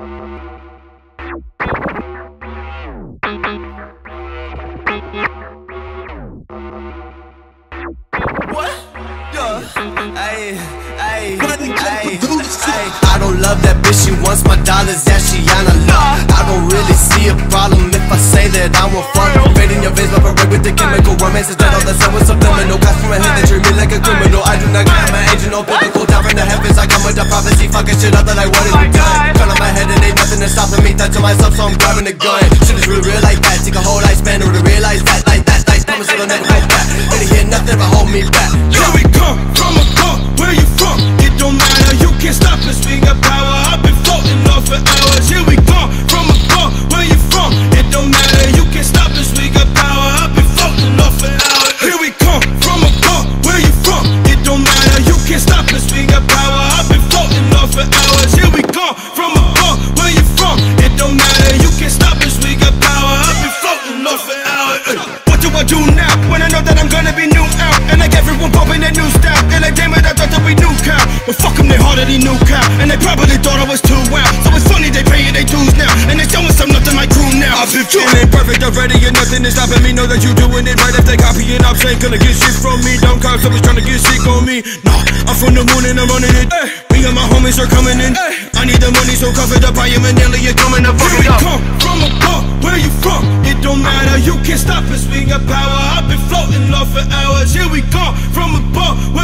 I don't love that bitch, she wants my dollars, Ashiana love. I don't really see a problem if I say that I won't fuck. Fade in your veins, but break with the chemical romance is that all the sun with subliminal. Got from my head, they treat me like a criminal. I do not got my angel, no biblical. Down from the heavens, I come with the prophecy. Fucking shit up, they're like, what have you stopping me. Touching myself, so I'm grabbing the gun. Shit is real, real like that. Take a whole We cow. But fuck them, they harder than new cow. And they probably thought I was too wild. So it's funny they paying their dues now. And they showing some nothing like crew now. I've been feeling perfect already, and nothing is stopping me. Know that you doing it right if they copying. I'm saying gonna get shit from me. Dumb cops always trying to get sick on me. Nah, I'm from the moon and I'm running it. Me and my homies are coming in. I need the money, so covered up. I am an alien coming to fuck it up. Come from a bar, where you from? It don't matter, you can't stop us. We got power. I've been floating off for hours. Here we come from a bar,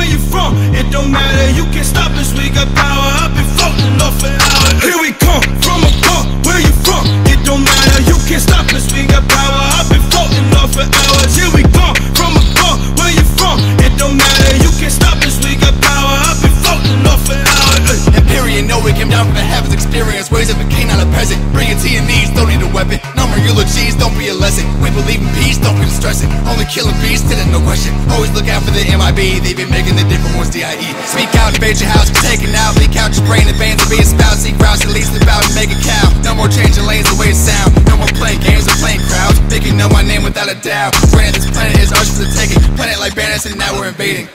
where you from? It don't matter, you can't stop us. We got power. I've been floating experience ways of a king, not a peasant. Bring it to your knees, don't need a weapon. No more eulogies, don't be a lesson. We believe in peace, don't be stressing. Only killing beasts, didn't no question. Always look out for the MIB, they've been making the different ones DIE. Speak out, invade your house, get taken out. Leak out your brain, veins will be a spout. See grouse, at least about and make a cow. No more changing lanes, the way it sound. No more playing games or playing crowds. Think you know my name without a doubt. Granted, this planet is ours for the taking. Planet like bandits, and now we're invading.